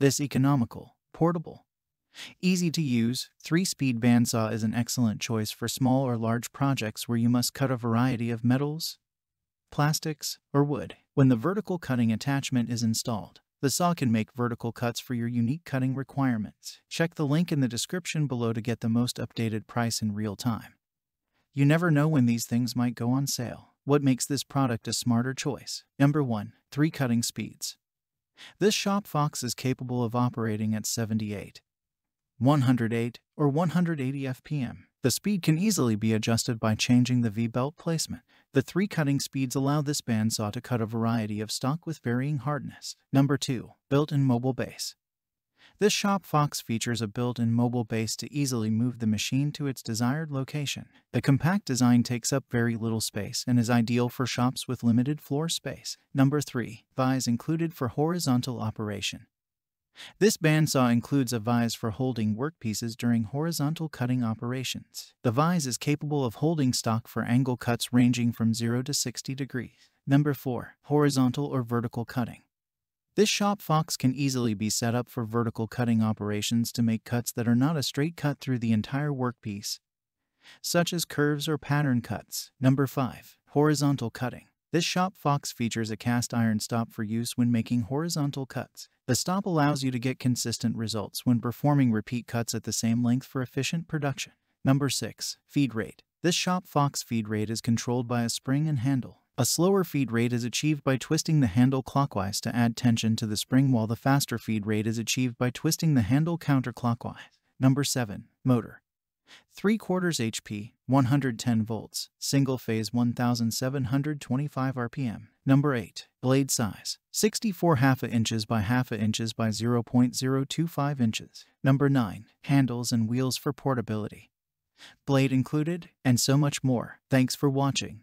This economical, portable, easy to use, three speed bandsaw is an excellent choice for small or large projects where you must cut a variety of metals, plastics, or wood. When the vertical cutting attachment is installed, the saw can make vertical cuts for your unique cutting requirements. Check the link in the description below to get the most updated price in real time. You never know when these things might go on sale. What makes this product a smarter choice? Number 1. 3 cutting speeds. This Shop Fox is capable of operating at 78, 108, or 180 fpm. The speed can easily be adjusted by changing the V-belt placement. The three cutting speeds allow this bandsaw to cut a variety of stock with varying hardness. Number 2. Built-in mobile base. This Shop Fox features a built-in mobile base to easily move the machine to its desired location. The compact design takes up very little space and is ideal for shops with limited floor space. Number 3. Vise included for horizontal operation. This bandsaw includes a vise for holding workpieces during horizontal cutting operations. The vise is capable of holding stock for angle cuts ranging from 0 to 60 degrees. Number 4. Horizontal or vertical cutting. This Shop Fox can easily be set up for vertical cutting operations to make cuts that are not a straight cut through the entire workpiece, such as curves or pattern cuts. Number 5. Horizontal cutting. This Shop Fox features a cast iron stop for use when making horizontal cuts. The stop allows you to get consistent results when performing repeat cuts at the same length for efficient production. Number 6. Feed rate. This Shop Fox feed rate is controlled by a spring and handle. A slower feed rate is achieved by twisting the handle clockwise to add tension to the spring while the faster feed rate is achieved by twisting the handle counterclockwise. Number 7. Motor. 3 quarters HP, 110 volts, single phase 1725 RPM. Number 8. Blade size 64 half a inches by half a inches by 0.025 inches. Number 9. Handles and wheels for portability. Blade included, and so much more. Thanks for watching.